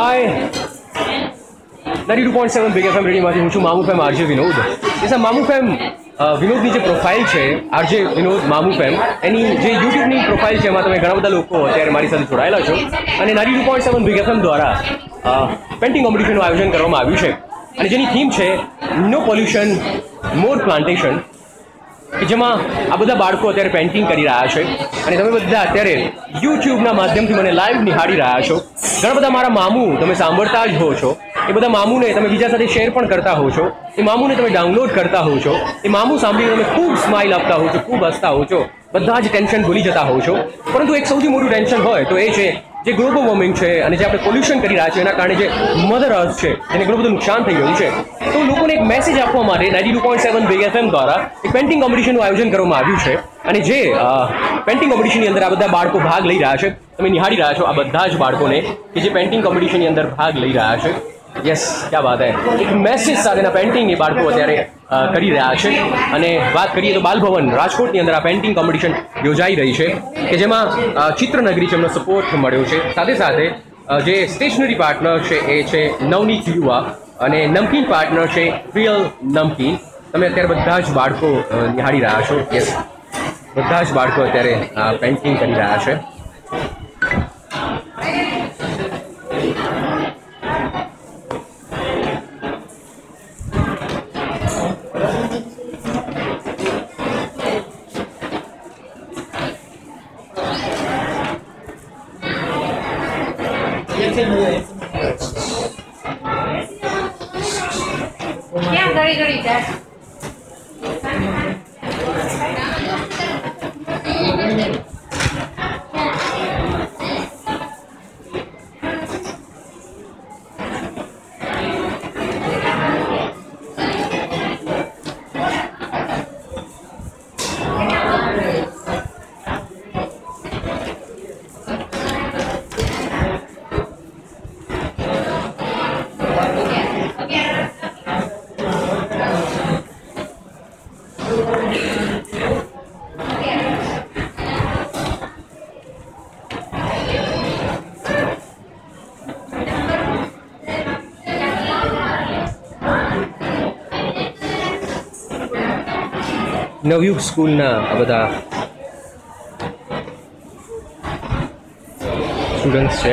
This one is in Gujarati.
Hi ninety two point seven big FM રેડીમાંથી હું છું મામુ ફેમ આરજે વિનોદ. એ મામુ ફેમ વિનોદની જે પ્રોફાઇલ છે, આરજે વિનોદ મામુ ફેમ, એની જે યુટ્યુબની પ્રોફાઇલ છે, એમાં તમે ઘણા બધા લોકો અત્યારે મારી સાથે જોડાયેલા છો. અને ninety two point seven big FM દ્વારા પેન્ટિંગ કોમ્પિટિશનનું આયોજન કરવામાં આવ્યું છે. અને જેની થીમ છે નો પોલ્યુશન મોર પ્લાન્ટેશન કે જેમાં આ બધા બાળકો અત્યારે પેઇન્ટિંગ કરી રહ્યા છે. અને તમે બધા અત્યારે યુટ્યુબના માધ્યમથી મને લાઈવ નિહાળી રહ્યા છો. ઘણા બધા મારા મામુ તમે સાંભળતા જ હો છો. એ બધા મામુને તમે બીજા સાથે શેર પણ કરતા હો છો. એ મામુને તમે ડાઉનલોડ કરતા હો છો. એ મામુ સાંભળીને તમે ખૂબ સ્માઇલ આપતા હો છો, ખૂબ હસતા હો છો. બધા જ ટેન્શન ભૂલી જતા હો છો. પરંતુ એક સૌથી મોટું ટેન્શન હોય તો એ છે જે ગ્લોબલ વોર્મિંગ છે અને જે આપણે પોલ્યુશન કરી રહ્યા છે એના કારણે જે મધર અર્થ છે, એને ઘણું બધું નુકસાન થઈ ગયું છે. તો લોકોને એક મેસેજ આપવા માટે ninety two point seven big FM દ્વારા એક પેન્ટિંગ કોમ્પિટિશનનું આયોજન કરવામાં આવ્યું છે. અને જે પેન્ટિંગ કોમ્પિટિશનની અંદર આ બધા બાળકો ભાગ લઈ રહ્યા છે. તમે નિહાળી રહ્યા છો આ બધા જ બાળકોને કે જે પેન્ટિંગ કોમ્પિટિશનની અંદર ભાગ લઈ રહ્યા છે. યસ ક્યાં વાત હે? એક મેસેજ સાથેના પેન્ટિંગની બાળકો અત્યારે કરી રહ્યા છે. અને વાત કરીએ તો બાલભવન રાજકોટની અંદર આ પેન્ટિંગ કોમ્પિટિશન યોજાઈ રહી છે, કે જેમાં ચિત્રનગરી છે એમનો સપોર્ટ મળ્યો છે. સાથે સાથે જે સ્ટેશનરી પાર્ટનર છે એ છે નવનીત યુવા અને નમકીન પાર્ટનર છે પ્રિયલ નમકીન. તમે અત્યારે બધા જ બાળકો નિહાળી રહ્યા છો. યસ બધા જ બાળકો અત્યારે પેન્ટિંગ કરી રહ્યા છે. Yeah, very, very bad. નવયુગ સ્કૂલના આ બધા સ્ટુડન્ટ્સ છે.